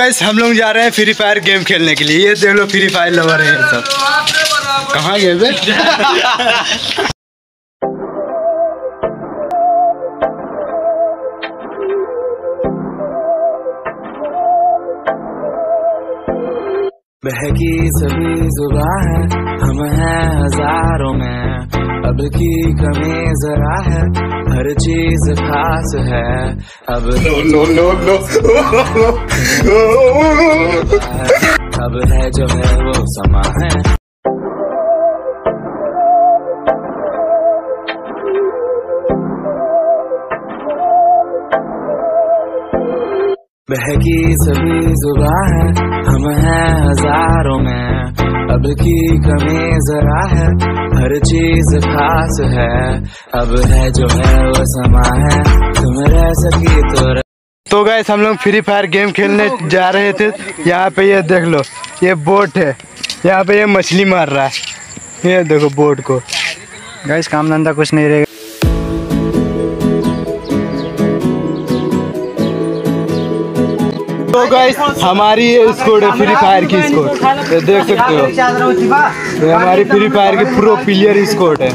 Guys हम लोग जा रहे हैं फ्री फायर गेम खेलने के लिए। ये देख लो फ्री फायर लवर है सब। कहाँ गए बहकी सभी जुबा है, हम हैं हज़ारों में। अब की कमी जरा है हर चीज़ खास है। अब नो नो नो नो अब है जो है वो समा है। बहकी सभी जुबा है हम हैं हज़ारों में। अब की कमी जरा है, हर चीज़ खास है। अब है जो है वो समा है, तुम रह सकी तो रह तो गाइस हम लोग फ्री फायर गेम खेलने जा रहे थे। यहाँ पे ये देख लो, ये बोट है। यहाँ पे ये मछली मार रहा है। ये देखो बोट को। गाइस काम धंधा कुछ नहीं रहेगा। तो गाइस हमारी स्कोर है फ्री फायर की स्कोर देख सकते हो। हमारी फ्री फायर की प्रो प्लेयर स्कोर है।